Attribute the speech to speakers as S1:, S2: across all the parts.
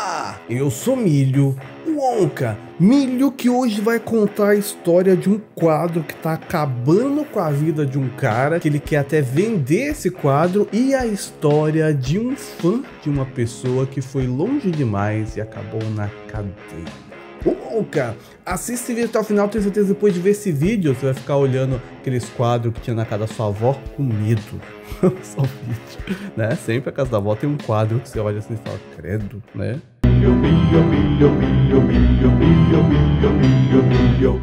S1: Olá, eu sou Milho, o Onca. Milho que hoje vai contar a história de um quadro que tá acabando com a vida de um cara, que ele quer até vender esse quadro, e a história de um fã de uma pessoa que foi longe demais e acabou na cadeia. Onca, assista esse vídeo até o final, tenho certeza depois de ver esse vídeo você vai ficar olhando aqueles quadros que tinha na casa da sua avó com medo. Só vídeo, né? Sempre a casa da avó tem um quadro que você olha assim e fala, credo, né? Milho, milho, milho, milho, milho, milho, milho, milho, milho.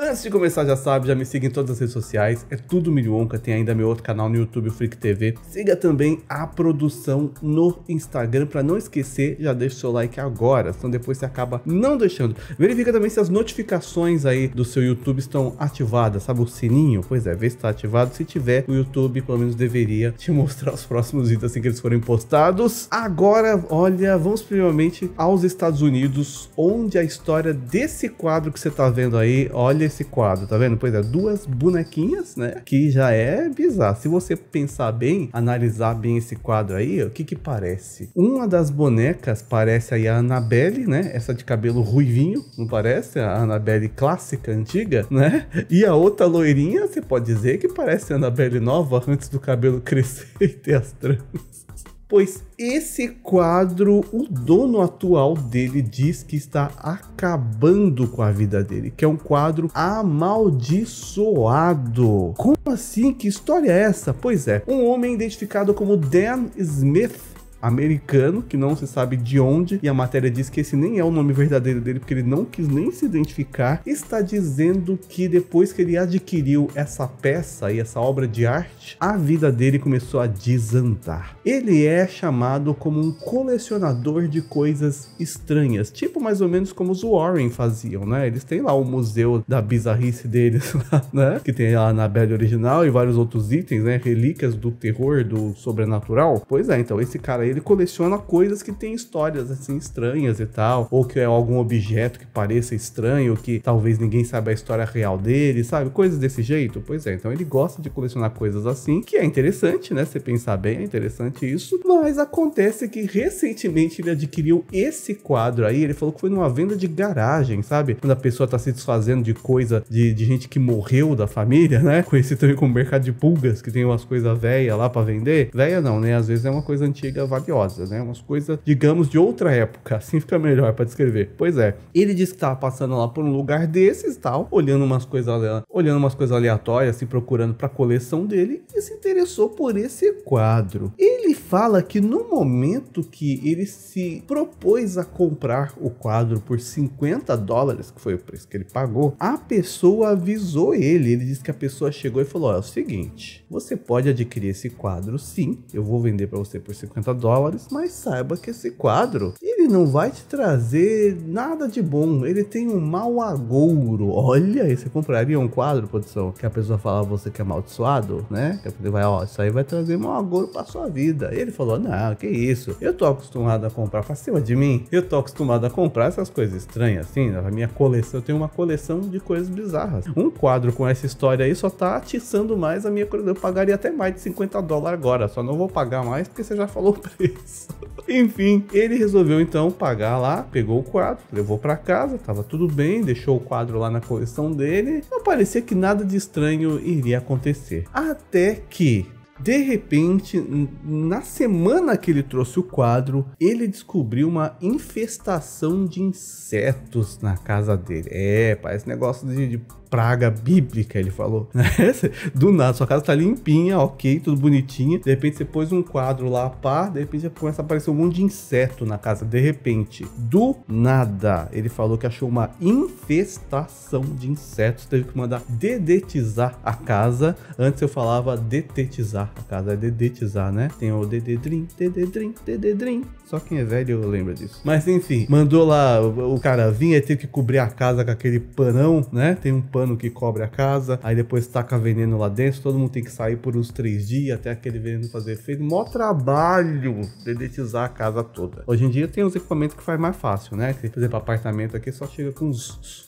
S1: Antes de começar, já sabe, já me siga em todas as redes sociais, é tudo Milionca, tem ainda meu outro canal no YouTube, o Freak TV. Siga também a produção no Instagram, para não esquecer, já deixa o seu like agora, senão depois você acaba não deixando. Verifica também se as notificações aí do seu YouTube estão ativadas, sabe o sininho? Pois é, vê se está ativado, se tiver, o YouTube pelo menos deveria te mostrar os próximos vídeos assim que eles forem postados. Agora, olha, vamos primeiramente aos Estados Unidos, onde a história desse quadro que você tá vendo aí, olha esse quadro, tá vendo? Pois é, duas bonequinhas, né? Que já é bizarro. Se você pensar bem, analisar bem esse quadro aí, o que que parece? Uma das bonecas parece aí a Annabelle, né? Essa de cabelo ruivinho, não parece? A Annabelle clássica, antiga, né? E a outra loirinha, você pode dizer que parece a Annabelle nova antes do cabelo crescer e ter as tranças pois esse quadro, o dono atual dele diz que está acabando com a vida dele, que é um quadro amaldiçoado. Como assim? Que história é essa? Pois é, um homem identificado como Dan Smith americano, que não se sabe de onde, e a matéria diz que esse nem é o nome verdadeiro dele, porque ele não quis nem se identificar, está dizendo que depois que ele adquiriu essa peça e essa obra de arte, a vida dele começou a desandar. Ele é chamado como um colecionador de coisas estranhas, tipo mais ou menos como os Warren faziam, né? Eles têm lá o museu da bizarrice deles, né? Que tem a Annabelle original e vários outros itens, né? Relíquias do terror, do sobrenatural. Pois é, então esse cara ele coleciona coisas que tem histórias assim estranhas e tal, ou que é algum objeto que pareça estranho, que talvez ninguém saiba a história real dele, sabe? Coisas desse jeito. Pois é, então ele gosta de colecionar coisas assim, que é interessante, né? Se pensar bem, é interessante isso. Mas acontece que recentemente ele adquiriu esse quadro aí, ele falou que foi numa venda de garagem, sabe? Quando a pessoa tá se desfazendo de coisa de, de gente que morreu da família, né? Conhecido também como mercado de pulgas, que tem umas coisas velhas lá para vender. Velha não, né? Às vezes é uma coisa antiga, vai valiosa, né? Umas coisas, digamos, de outra época. Assim fica melhor para descrever. Pois é. Ele disse que tava passando lá por um lugar desses tal, olhando umas coisas olhando umas coisas aleatórias, assim, procurando pra coleção dele e se interessou por esse quadro. Ele fala que no momento que ele se propôs a comprar o quadro por 50 dólares, que foi o preço que ele pagou, a pessoa avisou ele. Ele disse que a pessoa chegou e falou: é o seguinte, você pode adquirir esse quadro sim, eu vou vender para você por 50 dólares mas saiba que esse quadro ele não vai te trazer nada de bom. Ele tem um mau agouro. Olha, você compraria um quadro, produção, que a pessoa fala você que é amaldiçoado, né? Que ele vai, ó, isso aí vai trazer mau agouro pra sua vida. Ele falou: Não, que isso? Eu tô acostumado a comprar pra cima de mim. Eu tô acostumado a comprar essas coisas estranhas, assim. Na minha coleção, eu tenho uma coleção de coisas bizarras. Um quadro com essa história aí só tá atiçando mais a minha coleção. Eu pagaria até mais de 50 dólares agora. Só não vou pagar mais porque você já falou o preço. Enfim, ele resolveu então pagar lá, pegou o quadro, levou para casa, tava tudo bem, deixou o quadro lá na coleção dele. Não parecia que nada de estranho iria acontecer. Até que de repente, na semana que ele trouxe o quadro, ele descobriu uma infestação de insetos na casa dele. É, parece negócio de, de praga bíblica, ele falou. Do nada, sua casa tá limpinha, ok, tudo bonitinho. De repente você pôs um quadro lá, pá, de repente começa a aparecer um monte de inseto na casa. De repente, do nada, ele falou que achou uma infestação de insetos. Teve que mandar dedetizar a casa. Antes eu falava detetizar a casa, é dedetizar, né? Tem o dededrim, dededrim, dededrim. Só quem é velho lembra disso. Mas enfim, mandou lá, o cara vinha e teve que cobrir a casa com aquele panão, né? Tem um pano pano que cobre a casa, aí depois taca veneno lá dentro, todo mundo tem que sair por uns três dias até aquele veneno fazer efeito. Mó trabalho dedetizar a casa toda. Hoje em dia tem os equipamentos que faz mais fácil, né? Que, por exemplo, apartamento aqui só chega com uns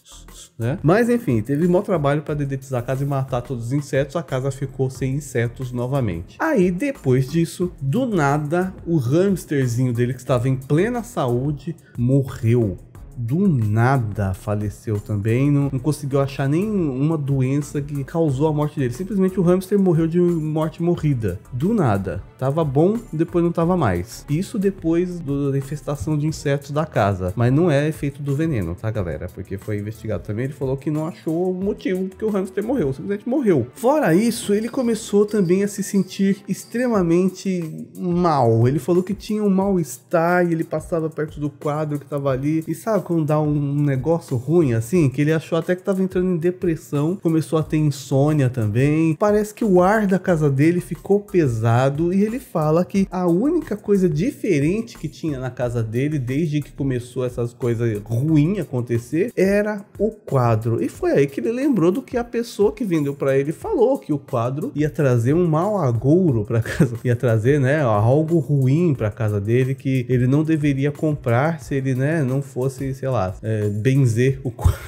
S1: né? Mas enfim, teve maior trabalho para dedetizar a casa e matar todos os insetos, a casa ficou sem insetos novamente. Aí depois disso, do nada, o hamsterzinho dele que estava em plena saúde morreu do nada faleceu também. Não, não, conseguiu achar nenhuma doença que causou a morte dele. Simplesmente o hamster morreu de morte morrida. Do nada. Tava bom, depois não tava mais. Isso depois do, da infestação de insetos da casa. Mas não é efeito do veneno, tá, galera? Porque foi investigado também. Ele falou que não achou o motivo porque o hamster morreu. Simplesmente morreu. Fora isso, ele começou também a se sentir extremamente mal. Ele falou que tinha um mal-estar e ele passava perto do quadro que tava ali. E sabe quando dá um negócio ruim assim? Que ele achou até que tava entrando em depressão. Começou a ter insônia também. Parece que o ar da casa dele ficou pesado e ele ele fala que a única coisa diferente que tinha na casa dele desde que começou essas coisas ruins acontecer era o quadro. E foi aí que ele lembrou do que a pessoa que vendeu para ele falou que o quadro ia trazer um mau agouro para casa, ia trazer, né, algo ruim para casa dele que ele não deveria comprar se ele, né, não fosse, sei lá, é, benzer o quadro.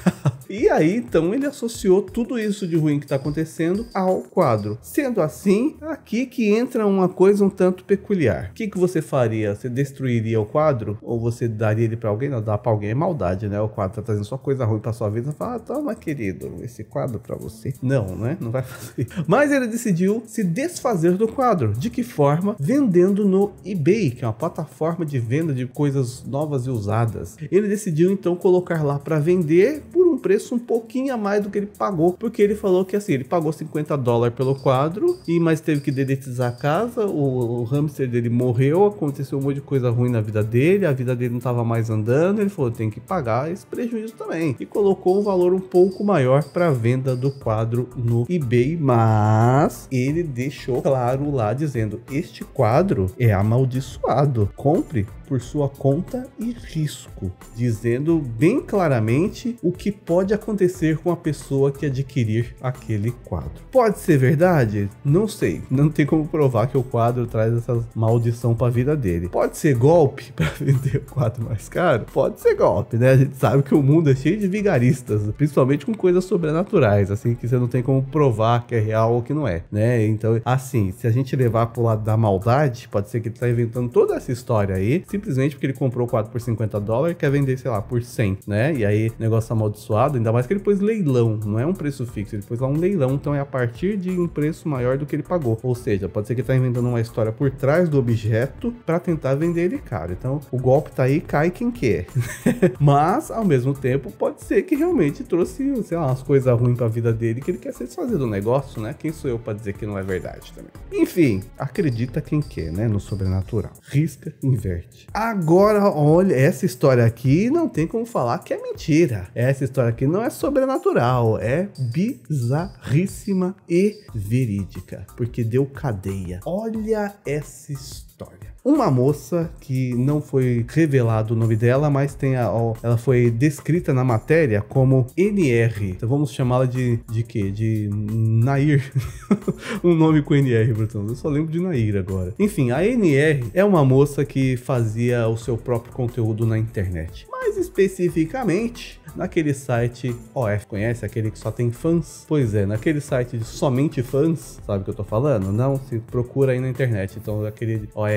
S1: E aí, então, ele associou tudo isso de ruim que está acontecendo ao quadro. Sendo assim, aqui que entra uma coisa um tanto peculiar. O que, que você faria? Você destruiria o quadro? Ou você daria ele para alguém? Não, dar para alguém é maldade, né? O quadro tá trazendo só coisa ruim para sua vida. Fala, ah, toma, querido, esse quadro para você. Não, né? Não vai fazer. Mas ele decidiu se desfazer do quadro. De que forma? Vendendo no eBay, que é uma plataforma de venda de coisas novas e usadas. Ele decidiu então colocar lá para vender por preço um pouquinho a mais do que ele pagou, porque ele falou que assim, ele pagou 50 dólares pelo quadro, e mas teve que dedetizar a casa, o, o hamster dele morreu, aconteceu um monte de coisa ruim na vida dele, a vida dele não estava mais andando, ele falou, tem que pagar esse prejuízo também. E colocou um valor um pouco maior para venda do quadro no eBay, mas ele deixou claro lá dizendo: "Este quadro é amaldiçoado. Compre por sua conta e risco", dizendo bem claramente o que pode acontecer com a pessoa que adquirir aquele quadro. Pode ser verdade? Não sei. Não tem como provar que o quadro traz essa maldição para a vida dele. Pode ser golpe para vender o quadro mais caro? Pode ser golpe, né? A gente sabe que o mundo é cheio de vigaristas, principalmente com coisas sobrenaturais, assim, que você não tem como provar que é real ou que não é, né? Então, assim, se a gente levar pro lado da maldade, pode ser que ele tá inventando toda essa história aí, simplesmente porque ele comprou o quadro por 50 dólares e quer vender, sei lá, por 100, né? E aí, negócio amaldiçoado, ainda mais que ele pôs leilão, não é um preço fixo, ele pôs lá um leilão, então é a partir de um preço maior do que ele pagou. Ou seja, pode ser que ele tá inventando uma história por trás do objeto para tentar vender ele caro. Então, o golpe tá aí, cai quem quer. Mas, ao mesmo tempo, pode ser que realmente trouxe, sei lá, umas coisas ruins pra vida dele que ele quer se desfazer do negócio, né? Quem sou eu para dizer que não é verdade também? Enfim, acredita quem quer, né? No sobrenatural. Risca, inverte. Agora, olha, essa história aqui não tem como falar que é mentira. Essa história aqui não é sobrenatural, é bizarríssima e verídica, porque deu cadeia. Olha essa história uma moça que não foi revelado o nome dela, mas tem a, ela foi descrita na matéria como NR. Então vamos chamá-la de de quê? De Nair. um nome com NR, portanto. Eu só lembro de Nair agora. Enfim, a NR é uma moça que fazia o seu próprio conteúdo na internet. Mais especificamente, naquele site OF. Conhece aquele que só tem fãs? Pois é, naquele site de somente fãs, sabe o que eu tô falando? Não, se procura aí na internet. Então, aquele OF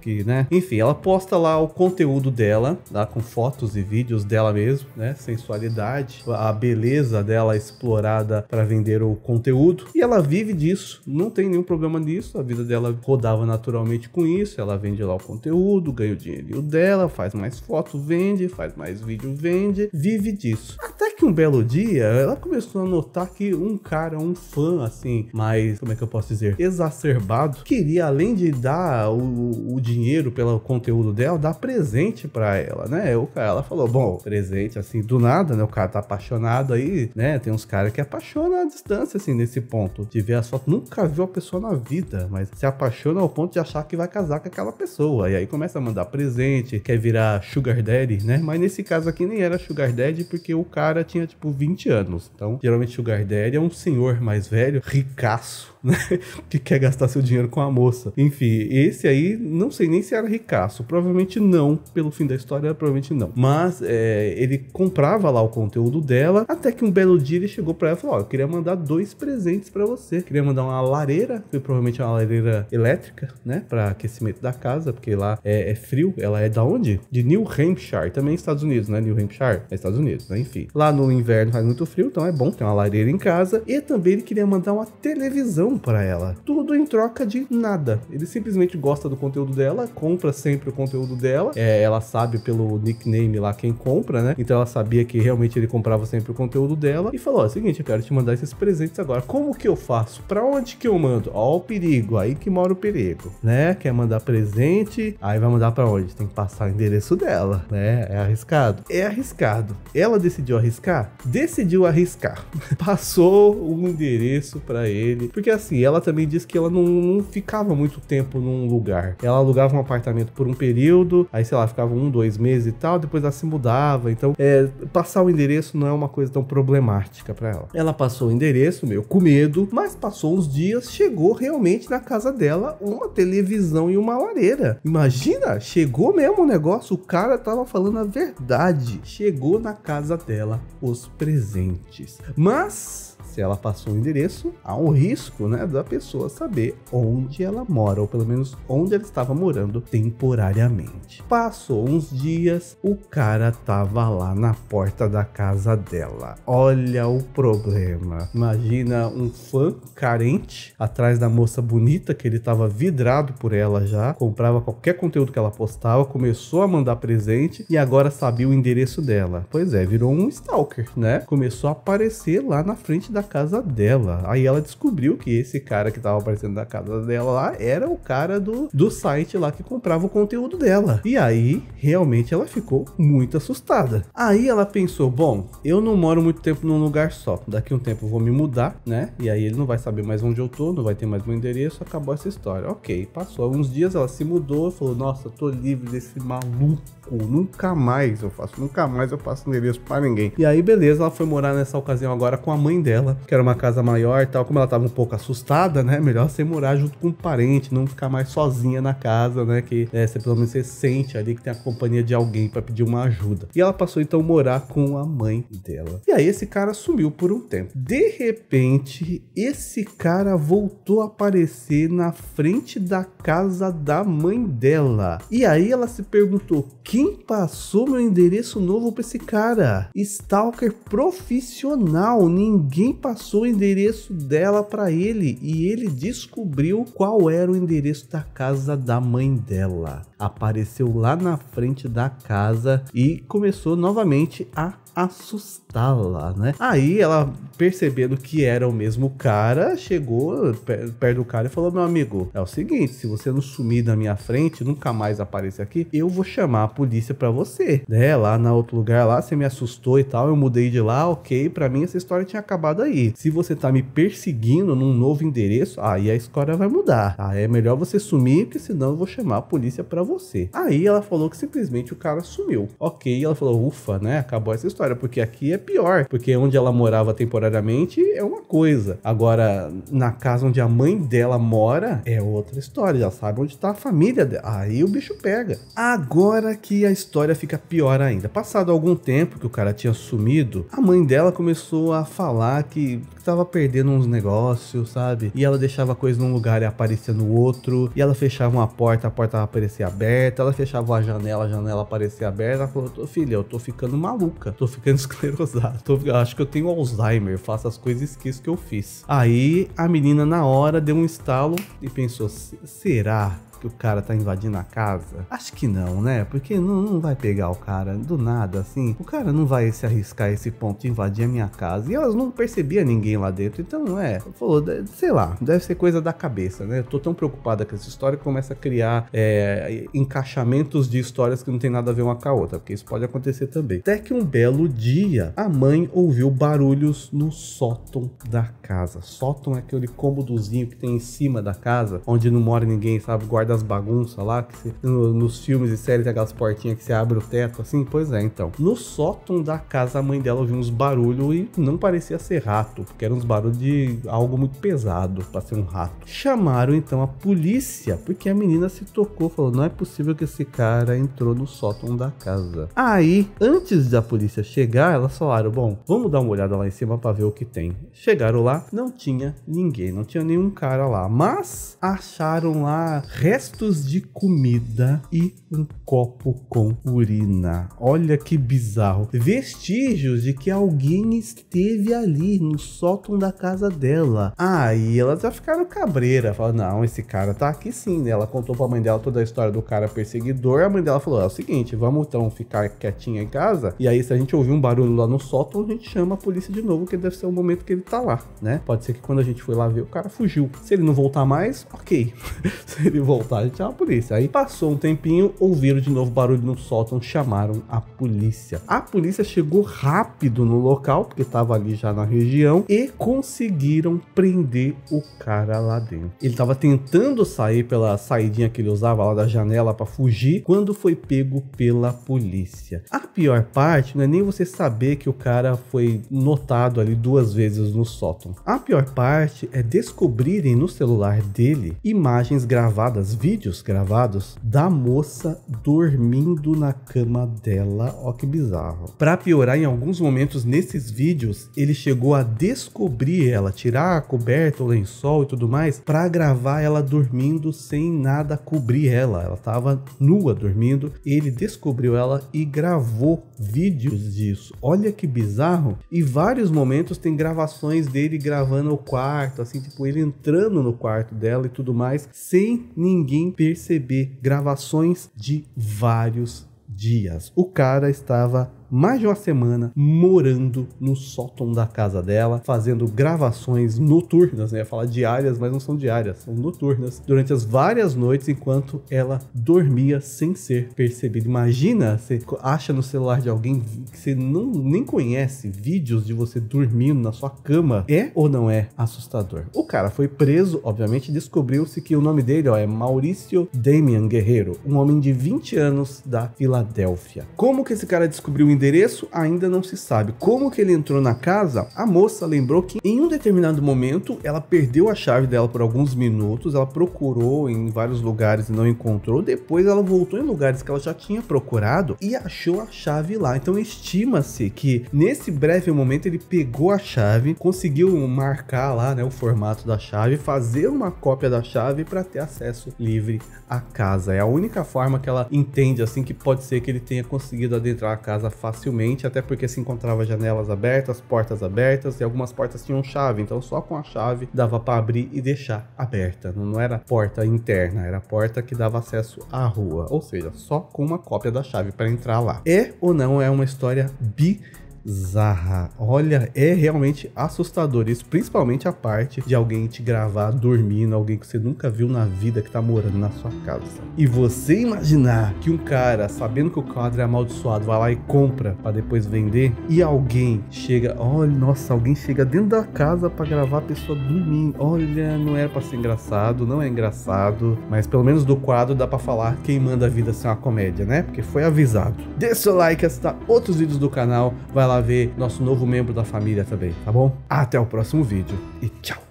S1: que, né? Enfim, ela posta lá o conteúdo dela, lá com fotos e vídeos dela mesmo, né? Sensualidade, a beleza dela explorada para vender o conteúdo. E ela vive disso, não tem nenhum problema nisso. A vida dela rodava naturalmente com isso. Ela vende lá o conteúdo, ganha o dinheiro dela, faz mais foto, vende, faz mais vídeo, vende, vive disso. Até que um belo dia, ela começou a notar que um cara, um fã, assim, mais, como é que eu posso dizer, exacerbado, queria, além de dar o, o dinheiro pelo conteúdo dela, dar presente para ela, né? O cara, ela falou, bom, presente, assim, do nada, né? O cara tá apaixonado aí, né? Tem uns caras que apaixonam a distância, assim, nesse ponto, de ver as fotos. Nunca viu a pessoa na vida, mas se apaixona ao ponto de achar que vai casar com aquela pessoa. E aí começa a mandar presente, quer virar sugar daddy, né? Mas nesse caso aqui nem era Sugar Daddy, porque o cara tinha tipo 20 anos. Então, geralmente Sugar Daddy é um senhor mais velho, ricaço né? Que quer gastar seu dinheiro com a moça. Enfim, esse aí, não sei nem se era ricaço. Provavelmente não. Pelo fim da história, provavelmente não. Mas é, ele comprava lá o conteúdo dela. Até que um belo dia ele chegou pra ela e falou: Ó, eu queria mandar dois presentes para você. Queria mandar uma lareira, que provavelmente é uma lareira elétrica, né? Pra aquecimento da casa, porque lá é, é frio. Ela é da onde? De New Hampshire, também Estados Unidos, né? New Hampshire é Estados Unidos, né? Enfim. Lá no inverno faz muito frio, então é bom ter uma lareira em casa. E também ele queria mandar uma televisão para ela. Tudo em troca de nada. Ele simplesmente gosta do conteúdo dela, compra sempre o conteúdo dela. É, ela sabe pelo nickname lá quem compra, né? Então ela sabia que realmente ele comprava sempre o conteúdo dela e falou: ó, é seguinte, eu quero te mandar esses presentes agora. Como que eu faço? Para onde que eu mando? Ó, o perigo, aí que mora o perigo, né? Quer mandar presente, aí vai mandar para onde? Tem que passar o endereço dela, né? É arriscado. É arriscado. Ela decidiu arriscar? Decidiu arriscar. Passou o endereço para ele, porque assim assim, ela também disse que ela não, não, ficava muito tempo num lugar. Ela alugava um apartamento por um período, aí sei lá, ficava um, dois meses e tal, depois ela se mudava. Então, é, passar o endereço não é uma coisa tão problemática para ela. Ela passou o endereço, meio com medo, mas passou uns dias, chegou realmente na casa dela uma televisão e uma lareira. Imagina, chegou mesmo o negócio, o cara tava falando a verdade. Chegou na casa dela os presentes. Mas se ela passou o endereço, há um risco, né, da pessoa saber onde ela mora, ou pelo menos onde ela estava morando temporariamente. Passou uns dias, o cara tava lá na porta da casa dela. Olha o problema. Imagina um fã carente atrás da moça bonita que ele tava vidrado por ela já, comprava qualquer conteúdo que ela postava, começou a mandar presente e agora sabia o endereço dela. Pois é, virou um stalker, né? Começou a aparecer lá na frente da casa dela. Aí ela descobriu que esse cara que tava aparecendo na casa dela lá era o cara do, do site lá que comprava o conteúdo dela. E aí, realmente, ela ficou muito assustada. Aí ela pensou: bom, eu não moro muito tempo num lugar só. Daqui um tempo eu vou me mudar, né? E aí ele não vai saber mais onde eu tô, não vai ter mais meu endereço. Acabou essa história. Ok, passou alguns dias, ela se mudou, falou: nossa, tô livre desse maluco. Nunca mais eu faço, nunca mais eu passo endereço para ninguém. E aí, beleza, ela foi morar nessa ocasião agora com a mãe dela que era uma casa maior e tal. Como ela tava um pouco assustada, né? Melhor você morar junto com um parente, não ficar mais sozinha na casa, né? Que é, você pelo menos você sente ali que tem a companhia de alguém para pedir uma ajuda. E ela passou então a morar com a mãe dela. E aí esse cara sumiu por um tempo. De repente, esse cara voltou a aparecer na frente da casa da mãe dela. E aí ela se perguntou: quem passou meu endereço novo para esse cara? Stalker profissional, ninguém passou o endereço dela para ele e ele descobriu qual era o endereço da casa da mãe dela. Apareceu lá na frente da casa e começou novamente a assustá-la, né? Aí ela, percebendo que era o mesmo cara, chegou perto do cara e falou: Meu amigo, é o seguinte: se você não sumir da minha frente, nunca mais aparecer aqui, eu vou chamar a polícia para você, né? Lá na outro lugar lá, você me assustou e tal, eu mudei de lá, ok. Para mim, essa história tinha acabado aí. Se você tá me perseguindo num novo endereço, aí a história vai mudar. Ah, é melhor você sumir, porque senão eu vou chamar a polícia para você. Aí ela falou que simplesmente o cara sumiu. Ok, ela falou: Ufa, né? Acabou essa história história, porque aqui é pior, porque onde ela morava temporariamente é uma coisa. Agora, na casa onde a mãe dela mora, é outra história. Já sabe onde tá a família dela. Aí o bicho pega. Agora que a história fica pior ainda. Passado algum tempo que o cara tinha sumido, a mãe dela começou a falar que tava perdendo uns negócios, sabe? E ela deixava coisa num lugar e aparecia no outro. E ela fechava uma porta, a porta aparecia aberta. Ela fechava uma janela, a janela aparecia aberta. Ela falou: Filha, eu tô ficando maluca. Tô ficando esclerosado. Tô, acho que eu tenho Alzheimer, faço as coisas e esqueço que eu fiz. Aí a menina na hora deu um estalo e pensou: será que o cara tá invadindo a casa? Acho que não, né? Porque não, não vai pegar o cara do nada assim. O cara não vai se arriscar a esse ponto de invadir a minha casa. E elas não percebiam ninguém lá dentro. Então, é, falou, sei lá, deve ser coisa da cabeça, né? Eu tô tão preocupada com essa história que começa a criar é, encaixamentos de histórias que não tem nada a ver uma com a outra, porque isso pode acontecer também. Até que um belo dia, a mãe ouviu barulhos no sótão da casa. Sótão é aquele cômodozinho que tem em cima da casa, onde não mora ninguém, sabe? Guarda das bagunças lá, que se, no, nos filmes e séries aquelas portinhas que você abre o teto assim? Pois é, então. No sótão da casa, a mãe dela ouviu uns barulhos e não parecia ser rato, porque eram uns barulhos de algo muito pesado para ser um rato. Chamaram então a polícia, porque a menina se tocou, falou: não é possível que esse cara entrou no sótão da casa. Aí, antes da polícia chegar, elas falaram: bom, vamos dar uma olhada lá em cima para ver o que tem. Chegaram lá, não tinha ninguém, não tinha nenhum cara lá, mas acharam lá restos de comida e um copo com urina. Olha que bizarro. Vestígios de que alguém esteve ali no sótão da casa dela. Aí elas já ficaram cabreira. Falaram, não, esse cara tá aqui sim, né? Ela contou pra mãe dela toda a história do cara perseguidor. A mãe dela falou: é o seguinte, vamos então ficar quietinha em casa. E aí, se a gente ouvir um barulho lá no sótão, a gente chama a polícia de novo, que deve ser o momento que ele tá lá, né? Pode ser que quando a gente foi lá ver, o cara fugiu. Se ele não voltar mais, ok. se ele voltar, gente chama a polícia. Aí passou um tempinho, ouviram de novo barulho no sótão, chamaram a polícia. A polícia chegou rápido no local, porque tava ali já na região, e conseguiram prender o cara lá dentro. Ele tava tentando sair pela saidinha que ele usava lá da janela para fugir, quando foi pego pela polícia. A pior parte não é nem você saber que o cara foi notado ali duas vezes no sótão. A pior parte é descobrirem no celular dele imagens gravadas, vídeos gravados da moça dormindo na cama dela. Ó que bizarro. Para piorar, em alguns momentos nesses vídeos, ele chegou a descobrir ela, tirar a coberta, o lençol e tudo mais, para gravar ela dormindo sem nada cobrir ela. Ela tava nua dormindo. Ele descobriu ela e gravou vídeos disso. Olha que bizarro. E vários momentos tem gravações dele gravando o quarto, assim, tipo ele entrando no quarto dela e tudo mais, sem ninguém perceber. Gravações de vários dias. O cara estava mais de uma semana morando no sótão da casa dela, fazendo gravações noturnas, né? Eu ia falar diárias, mas não são diárias, são noturnas, durante as várias noites enquanto ela dormia sem ser percebida. Imagina, você acha no celular de alguém que você não nem conhece vídeos de você dormindo na sua cama. É ou não é assustador? O cara foi preso, obviamente, descobriu-se que o nome dele ó, é Maurício Damian Guerreiro, um homem de 20 anos da Filadélfia. Como que esse cara descobriu o endereço ainda não se sabe. Como que ele entrou na casa? A moça lembrou que em um determinado momento ela perdeu a chave dela por alguns minutos, ela procurou em vários lugares e não encontrou. Depois ela voltou em lugares que ela já tinha procurado e achou a chave lá. Então estima-se que nesse breve momento ele pegou a chave, conseguiu marcar lá, né, o formato da chave, fazer uma cópia da chave para ter acesso livre à casa. É a única forma que ela entende assim que pode ser que ele tenha conseguido adentrar a casa facilmente, até porque se encontrava janelas abertas, portas abertas e algumas portas tinham chave, então só com a chave dava para abrir e deixar aberta. Não era porta interna, era porta que dava acesso à rua, ou seja, só com uma cópia da chave para entrar lá. É ou não é uma história bi bizarra. Olha, é realmente assustador isso, principalmente a parte de alguém te gravar dormindo, alguém que você nunca viu na vida que tá morando na sua casa. E você imaginar que um cara, sabendo que o quadro é amaldiçoado, vai lá e compra para depois vender e alguém chega, olha, nossa, alguém chega dentro da casa para gravar a pessoa dormindo. Olha, não era para ser engraçado, não é engraçado, mas pelo menos do quadro dá para falar quem manda a vida ser uma comédia, né? Porque foi avisado. Dê seu like, assista outros vídeos do canal, vai lá lá ver nosso novo membro da família também, tá bom? Até o próximo vídeo e tchau!